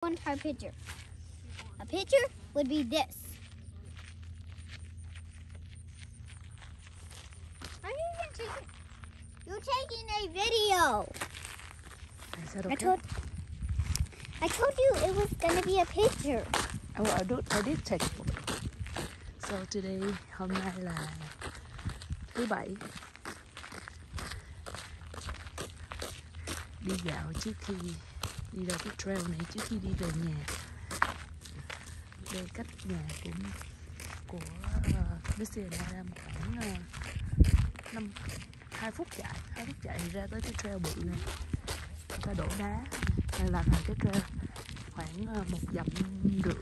one type picture. A picture would be this. Are you taking, you're taking a video. Is that I told. I told you it was gonna be a picture. Oh, I, don't, I did take a photo. So today, hôm nay là thứ bảy. Đi dạo trước khi đi ra cái trail này trước khi đi về nhà. Đây cách nhà của của ờ, uh, Missy and Adam khoảng uh, 5 2 phút chạy, hai phút chạy thì ra tới cái trail bự này. Người ta đổ đá, đây là thành cái trail khoảng uh, một dặm rưỡi